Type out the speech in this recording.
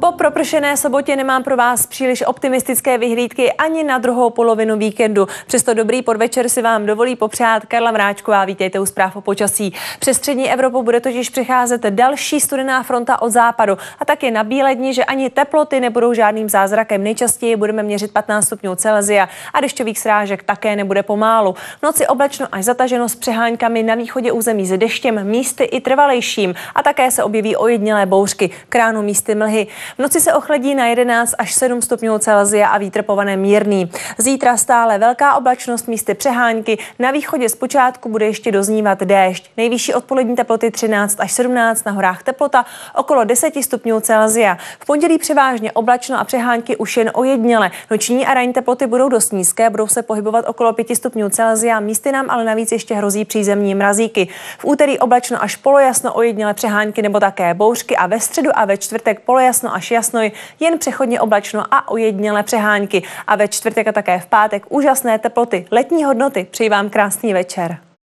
Po propršené sobotě nemám pro vás příliš optimistické vyhlídky ani na druhou polovinu víkendu. Přesto dobrý podvečer si vám dovolí popřát Karla Mráčková. Vítejte u zpráv o počasí. Přes střední Evropu bude totiž přicházet další studená fronta od západu. A tak je na bílé dni, že ani teploty nebudou žádným zázrakem. Nejčastěji budeme měřit 15 stupňů Celzia a dešťových srážek také nebude pomálu. V noci oblačno až zataženo s přeháňkami na východě území s deštěm, místy i trvalejším. A také se objeví ojednělé bouřky, kránu místy mlhy. V noci se ochladí na 11 až 7 stupňů Celzia a vítr povane mírný. Zítra stále velká oblačnost místy přehánky. Na východě zpočátku bude ještě doznívat déšť. Nejvyšší odpolední teploty 13 až 17, na horách teplota okolo 10 stupňů Celzia. V pondělí převážně oblačno a přehánky už jen ojedněle. Noční a ranní teploty budou dost nízké, budou se pohybovat okolo 5 stupňů Celzia. Místy nám ale navíc ještě hrozí přízemní mrazíky. V úterý oblačno až polojasno ojedněle přehánky nebo také bouřky a ve středu a ve čtvrtek polojasno až jasno, jen přechodně oblačno a ujednělé přehánky. A ve čtvrtek a také v pátek úžasné teploty, letní hodnoty. Přeji vám krásný večer.